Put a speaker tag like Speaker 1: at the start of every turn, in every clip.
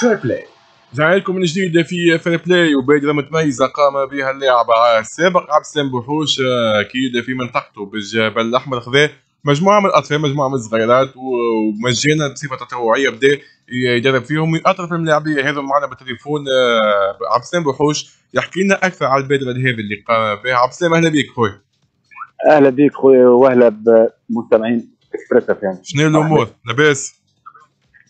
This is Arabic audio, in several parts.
Speaker 1: Fair Play
Speaker 2: رجعنا لكم من جديد في Fair Play وبادرة متميزة قام بها اللاعب السابق عبد السلام بوحوش أكيد في منطقته بالجبل الأحمر. خذا مجموعة من الأطفال مجموعة من الصغيرات ومجانا بصفة تطوعية بدأ يدرب فيهم. من أطرف الملاعبية هذا معنا بالتليفون آه، عبد السلام بوحوش. يحكي لنا أكثر على البادرة هذه اللي قام بها عبد السلام أهلا بك خويا.
Speaker 3: أهلا بك خويا وأهلا بمستمعين Express FM.
Speaker 2: شنو الأمور؟ لاباس؟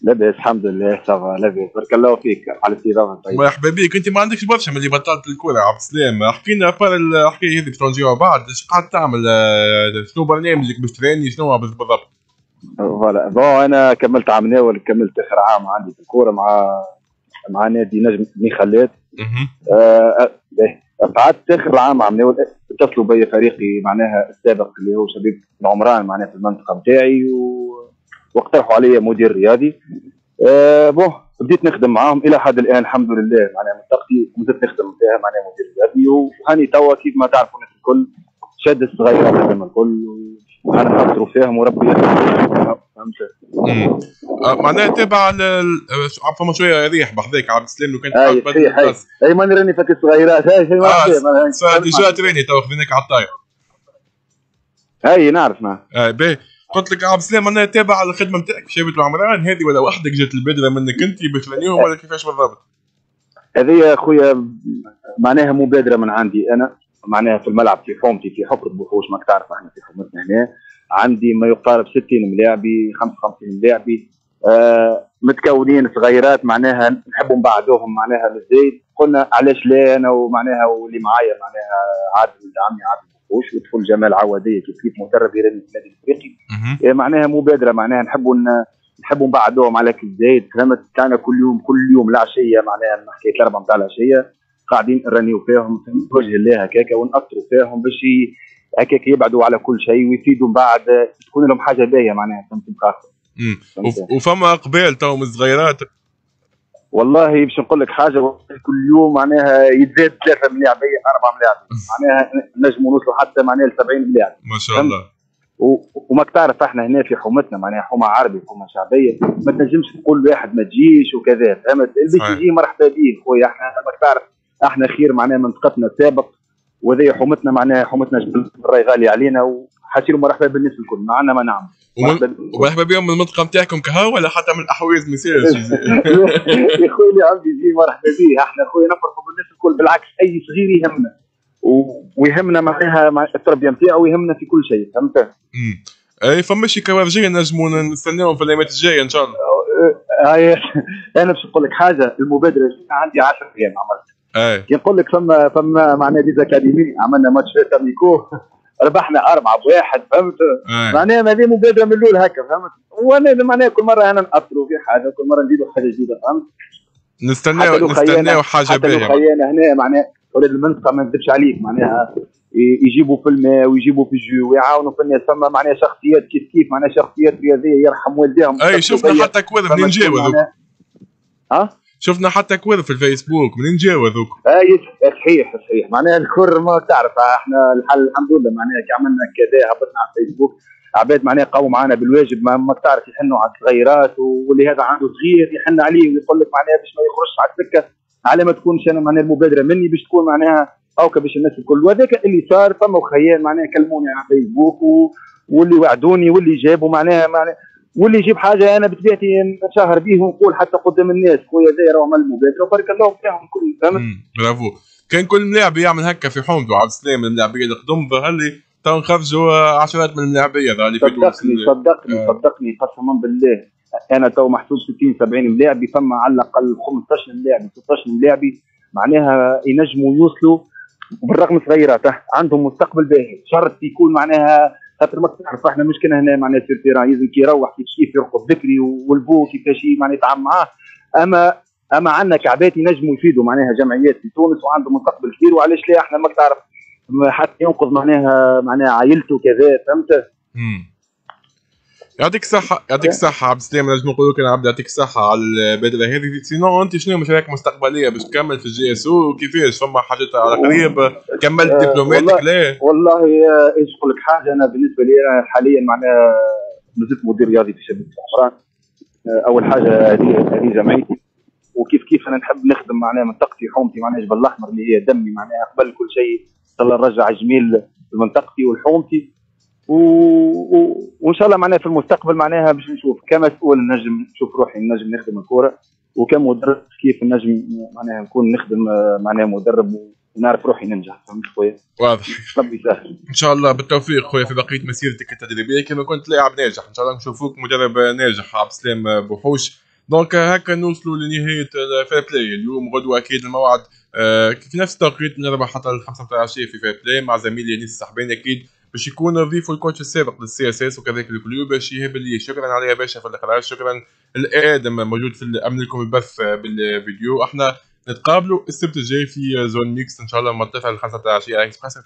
Speaker 3: لاباس الحمد لله ça va لاباس بارك الله فيك على الاستضافه طيب.
Speaker 2: مرحبا بك أنت ما عندكش برشا من اللي بطلت الكره عبد السلام. احكي لنا فار الحكاية هذيك تو نجيو بعد. إيش قاعد تعمل؟ آه، شنو برنامجك باش تراني شنو بالضبط؟
Speaker 3: voilà. bon أنا كملت عام ناول كملت آخر عام عندي في الكورة مع مع نادي نجم. آه، باهي. قعدت آخر عام عام ناول اتصلوا بي فريقي معناها السابق اللي هو شبيبة العمران معناها في المنطقة نتاعي و... واقترحوا علي مدير رياضي. آه bon بديت نخدم معاهم. إلى حد الآن الحمد لله معناها منطقتي وزدت نخدم فيها معناها مدير رياضي. وهاني توا كيف ما تعرفوا الناس الكل شاد الصغيرات هذوما الكل. وأنا نخسروا فيهم وربي. فهمت.
Speaker 2: آه، معناها تابع آه، فما شوية ريح بحذاك عبد السلام لو كنت
Speaker 3: أي
Speaker 2: أي.
Speaker 3: أي ماني راني فاك الصغيرات هاي شيء
Speaker 2: آه ف déjà تريني تو خذيناك على الطاير
Speaker 3: أي نعرف نعم
Speaker 2: آه باهي. قلت لك عبد السلام معناها تابع الخدمة نتاعك شابة العمران هذه ولا وحدك جات البادرة منك أنت باش ترانيهم ولا كيفاش بالضبط؟
Speaker 3: هذه يا خويا معناها مبادرة من عندي أنا. معناها في الملعب في حومتي في حفرة بوحوش ماك تعرف إحنا في حومتنا هنا. عندي ما يقارب 60 ملاعبي 55 ملاعبي. آه متكونين صغيرات معناها نحبوا نبعدوهم معناها للزايد قلنا علاش لا أنا ومعناها واللي معايا معناها عادل عمي عادل. بوحوش ودخول جمال عواديه كيف كيف مدرب في النادي الافريقي. إيه معناها مبادرة معناها نحبوا نحبوا نبعدوهم على كل زايد فهمت كان كل يوم كل يوم العشيه معناها نحكي الاربعه نتاع العشيه قاعدين نرنيو فيهم في وجه الله هكاك ونأثروا فيهم باش هكاك يبعدوا على كل شيء ويفيدوا من بعد تكون لهم حاجة باهية معناها فهمت؟
Speaker 2: وفما قبال تو من الصغيرات
Speaker 3: والله باش نقول لك حاجة كل يوم معناها يتزاد ثلاثة ملاعبيه أربعة ملاعب معناها نجموا نوصلوا حتى معناها ل 70 ملاعب
Speaker 2: ما شاء الله.
Speaker 3: و- وماك تعرف إحنا هنا في حومتنا معناها حومة عربي حومة شعبية. ما تنجمش تقول واحد ما تجيش وكذا فهمت؟ اللي. تجي مرحبا به خويا. إحنا ماك تعرف. إحنا خير معناها منطقتنا السابق وهذه حومتنا معناها حومتنا جبل الراي غالي علينا وحاسين مرحبا بالناس الكل. معنا ما نعمل مرحبا
Speaker 2: بهم من المنطقة نتاعكم كهو ولا حتى من الاحواز مثال
Speaker 3: يا خويا اللي عندي يجي مرحبا به إحنا خويا نفرحوا بالناس الكل. بالعكس أي صغير يهمنا. ويهمنا معناها مع التربية نتاعو يهمنا في كل شيء. فهمت؟
Speaker 2: أي فما شي كوارجية نجموا نستناهم في الأيامات الجاية إن شاء الله.
Speaker 3: هاي أنا باش نقول لك حاجة. المبادرة عندي 10 أيام عملت
Speaker 2: أي.
Speaker 3: كي نقول لك فما فما معناها des académies. عملنا ماتش فيتا ميكو ربحنا أربعة بواحد فهمت؟
Speaker 2: اي
Speaker 3: معناها ما هذه مبادرة من الأول هكا فهمت؟ وأنا معناها كل مرة أنا نأثروا في حاجة كل مرة نزيدوا حاجة جديدة فهمت؟
Speaker 2: نستناو
Speaker 3: حتى
Speaker 2: نستناو حاجة
Speaker 3: حتى لو
Speaker 2: باهية
Speaker 3: خيانا هنا معناها ولاد المنطقة ما نكذبش عليك معناها يجيبوا في الماء ويجيبوا في الجو ويعاونوا في الناس فما معناها شخصيات كيف كيف معناها شخصيات رياضية يرحم والديهم.
Speaker 2: اي شفنا حتى كوار منين جاو هذوك
Speaker 3: معناها- ها؟
Speaker 2: شفنا حتى كوار في الفيسبوك منين جاو هذوك؟
Speaker 3: أي صحيح صحيح. معناها الكر ما تعرف إحنا الحل الحمد لله معناها كي عملنا كذا هبطنا على الفيسبوك. عباد معناها قووا معنا بالواجب ما, ما تعرف يحنوا على الصغيرات واللي هذا عنده صغير يحن عليه ويقول لك معناها باش ما يخرجش على السكة. على ما تكونش أنا معناها المبادرة مني باش تكون معناها اوكا باش الناس الكل. وهذاك اللي صار فما خيال معناها كلموني على الفيسبوك. واللي وعدوني واللي جابوا معناها معناها واللي يجيب حاجة أنا بطبيعتي نشهر به ونقول حتى قدام الناس خويا زي راهو عمل مبادره وبارك الله فيهم الكل فهمت.
Speaker 2: برافو. كان كل ملاعب يعمل هكا في حومته عبد السلام الملاعبيه اللي قدم ظهر تو نخرجوا عشرات من الملاعبيه ظهر لي في تونس.
Speaker 3: صدقني صدقني
Speaker 2: آه.
Speaker 3: صدقني قسما بالله. أنا تو محسوب 60 70 ملاعبي فما على الأقل 15 ملاعبي 16 ملاعبي معناها ينجموا يوصلوا بالرغم صغيرات عندهم مستقبل باهي. شرط يكون معناها خاطر ما تعرف إحنا مشكلة هنا معناها في ال terrain يلزم كي يروح كيف كيف يرقد بكري والبو كيفاش معناها يتعامل معاه. اما أما عندنا كعبات ينجموا يفيدوا معناها جمعيات في تونس وعندهم مستقبل كبير وعلاش لا؟ إحنا ما تعرف حتى ينقذ معناها معناها عائلته كذا فهمت.
Speaker 2: يعطيك الصحة يعطيك الصحة. عبد السلام نجم نقول لك عبد يعطيك الصحة على البادرة هذه sinon أنت شنو مشاريعك المستقبلية؟ باش تكمل في ال JSO؟ وكيفاش فما حاجات على قريب؟ كملت
Speaker 3: آه،
Speaker 2: دبلوماتك لا
Speaker 3: والله إيش نقول لك؟ حاجة أنا بالنسبة لي أنا حاليا معناها مازلت مدير رياضي في شباب العمران آه، أول حاجة هذه هذه جمعيتي معناها منطقتي حومتي معناها جبل الأحمر اللي هي دمي معناها قبل كل شيء. نرجع جميل لمنطقتي ولحومتي و... و... وإن شاء الله معناها في المستقبل معناها باش نشوف كمسؤول نجم نشوف روحي نجم نخدم الكورة وكمدرب كيف نجم معناها نكون نخدم معناها مدرب ونعرف روحي ننجح فهمت خويا؟
Speaker 2: واضح.
Speaker 3: ربي يسهل.
Speaker 2: إن شاء الله بالتوفيق خويا في بقية مسيرتك التدريبيه كما كنت لاعب ناجح. إن شاء الله نشوفوك مدرب ناجح عبد السلام بوحوش. دونك هكا نوصلوا لنهاية الفير بلاي. اليوم غدوة أكيد الموعد آه، في نفس التوقيت من الاربعه حتى الخمسه متاع العشيه في فير بلاي مع زميلي انيس السحباني أكيد. باش يكون ضيف الكوتش السابق للسي إس إس وكذلك الكلوب باش يهب لي. شكرا على يا باشا في الاخراج شكرا الادم موجود في امن لكم البث بالفيديو. إحنا نتقابلوا السبت الجاي في زون ميكس إن شاء الله مرتفع الخمسه متاع العشيه اكسبريس